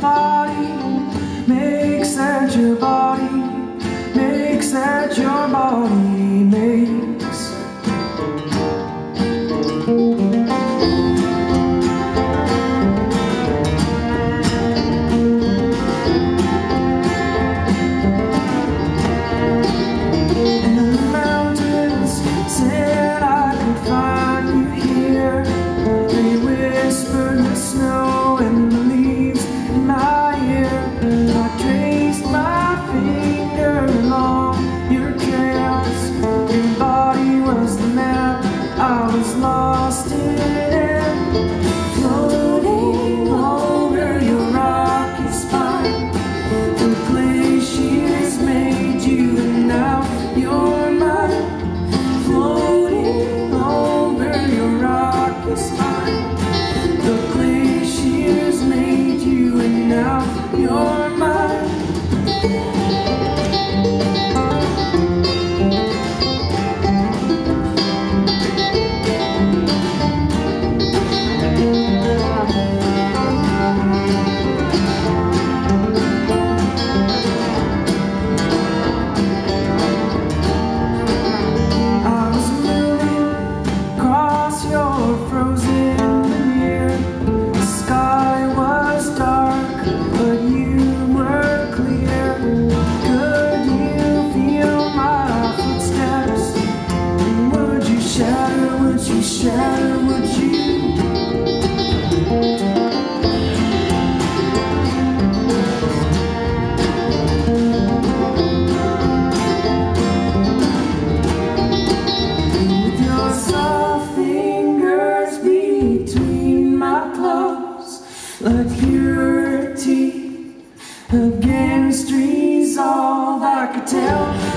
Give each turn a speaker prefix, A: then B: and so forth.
A: body, makes that your body, makes that your body. Between my clothes. Like purity against resolve I could tell